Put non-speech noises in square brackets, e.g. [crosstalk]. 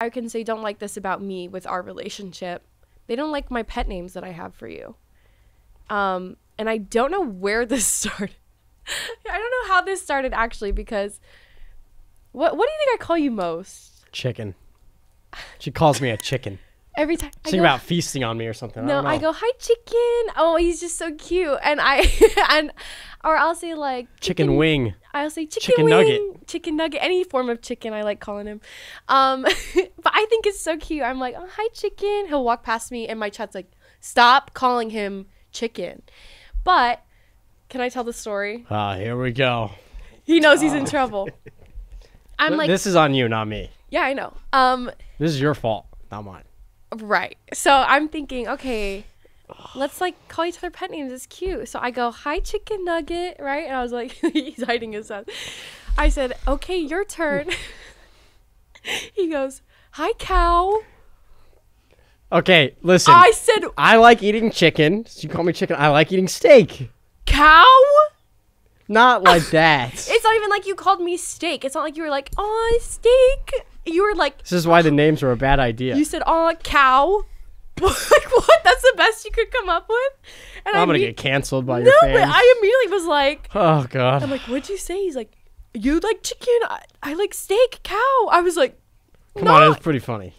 I can say don't like this about me with our relationship. They don't like my pet names that I have for you. Um, and I don't know where this [laughs] started. I don't know how this started actually because what what do you think I call you most? Chicken. She calls me a chicken. Every time I Think about feasting on me or something. I No, don't I, go, "Hi chicken." Oh, he's just so cute. And I [laughs] and or I'll say like chicken wing. I'll say chicken, Chicken wing, nugget. chicken nugget, any form of chicken. I like calling him. Um, [laughs] but I think it's so cute. I'm like, oh hi chicken. He'll walk past me, and my chat's like, stop calling him chicken. But can I tell the story? Ah, here we go. He knows he's in trouble. [laughs] I'm like, this is on you, not me. yeah, I know. Um, This is your fault, not mine. Right. So I'm thinking, okay, let's like call each other pet names. It's cute. So I go, hi, chicken nugget, right? And I was like, [laughs] he's hiding his head. I said, okay, your turn. [laughs] he goes, hi, cow. Okay, listen. I said, I like eating chicken. So you call me chicken. I like eating steak. cow? Not like [laughs] that. It's not even like you called me steak. It's not like you were like, oh, steak. You were like, this is why the names are a bad idea. you said, oh, cow. [laughs] like, what? That's the best you could come up with? And I'm gonna imme- get canceled by No, your but. I immediately was like, oh god. I'm like, what'd you say? He's like, you like chicken? I, I like steak, cow. I was like, Come on, it was pretty funny.